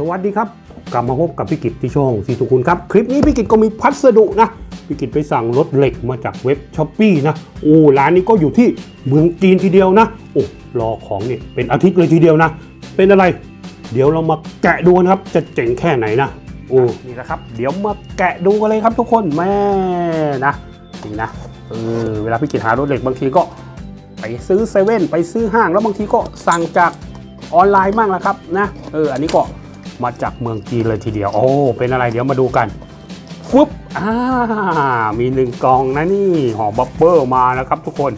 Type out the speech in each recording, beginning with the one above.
สวัสดีครับกลับมาพบกับพี่กิจที่ช่อง C2Kun ครับคลิปนี้พี่กิจก็มีพัสดุนะพี่กิจไปสั่งรถเหล็กมาจากเว็บ Shopee นะโอ้ร้านนี้ก็อยู่ที่เมืองจีนทีเดียวนะโอ้รอของเนี่ยเป็นอาทิตย์เลยทีเดียวนะ เป็นอะไร เดี๋ยวเรามาแกะดูนะครับ จะเจ๋งแค่ไหนนะโอ้นี่แหละครับ เดี๋ยวมาแกะดูกันเลยครับทุกคนแม่นะนี่นะเออเวลาพี่กิจหารถเหล็กบางทีก็ไปซื้อเซเว่นไปซื้อห้างแล้วบางทีก็สั่งจากออนไลน์มั่งนะครับนะเอออันนี้ก็ มาจากเมืองจีนเลยทีเดียว โอ้ เป็นอะไรเดี๋ยวมาดูกันฟึบอ่ามีหนึ่งกองนะนี่ห่อบับเบิ้ลมานะครับทุกคน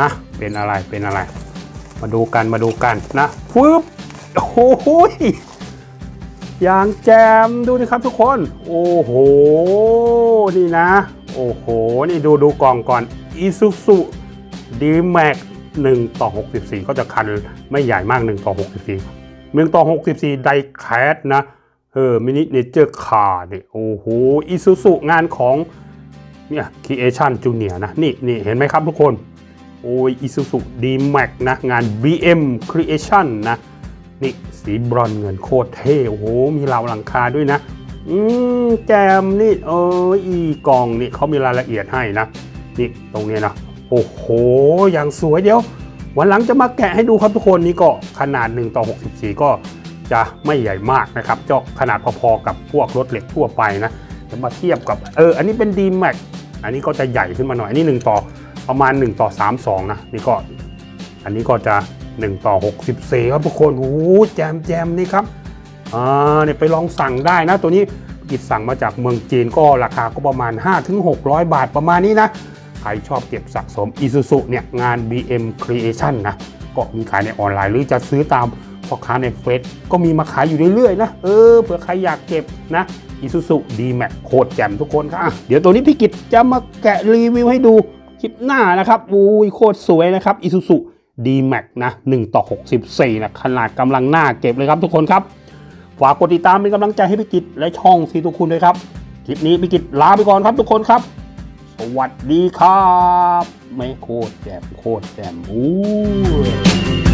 นะเป็นอะไรเป็นอะไร มาดูกันมาดูกันนะฟึบโอ้โหอย่างแจมดูดิครับทุกคน โอ้โห นี่นะ โอ้โห นี่ดูดูกล่องก่อนIsuzu D-Max 1ต่อ 64 ก็จะคันไม่ใหญ่มาก 1 ต่อ 64 1ต่อ 64 die-cast นะ เออ miniature car เนี่ยโอ้โหอีซูซูงานของเนี่ยค e เอชันจูเนียนะ นี่นี่เห็นไหมครับทุกคน โอ้ย Isuzu D-Max นะ งาน BM Creation นะ นี่สีบรอนซ์เงินโคตรเท่ โอ้โห มีราวหลังคาด้วยนะ อืม แจมนี่ เอออีกองนี่เขามีรายละเอียดให้นะ นี่ตรงนี้นะ โอ้โห อย่างสวยเดี๋ยว วันหลังจะมาแกะให้ดูครับทุกคนนี่ก็ขนาด1ต่อ64 ก็จะไม่ใหญ่มากนะครับจอขนาดพอๆกับพวกรถเหล็กทั่วไปนะจะมาเทียบกับเอออันนี้เป็น d m a x อันนี้ก็จะใหญ่ขึ้นมาหน่อย อันนี้ 1 ต่อประมาณ 1 ต่อ 32 นะนี่ก็อันนี้ก็จะ 1 ต่อ 64 ครับทุกคนโอ้โหแจมแจมนี่ครับอ่าเนี่ยไปลองสั่งได้นะ ตัวนี้กิจสั่งมาจากเมืองจีนก็ราคาก็ประมาณ 5-600 บาทประมาณนี้นะ ครชอบเก็บสะสม Isuzu เนี่ยงาน BM Creation นะ ก็มีขายในออนไลน์หรือจะซื้อตามพ่อค้าในเฟซก็มีมาขายอยู่เรื่อยๆนะ เออเผื่อใครอยากเก็บนะ Isuzu D-Max โคตรแจ่มทุกคนครับอะ เดี๋ยวตัวนี้พี่กิจจะมาแกะรีวิวให้ดูคลิปหน้านะครับอุ้ยโคตรสวยนะครับ Isuzu D-Max นะ1ต่อ 64 นะ ขนาดกำลังหน้าเก็บเลยครับทุกคนครับ ฝากกดติดตามเป็นกำลังใจให้พี่กิจและช่องสีทุกคุณด้วยครับ คลิปนี้พี่กิจลาไปก่อนครับทุกคนครับ สวัสดีครับ ไม่โคตรแจ่มโคตรแจ่มอู้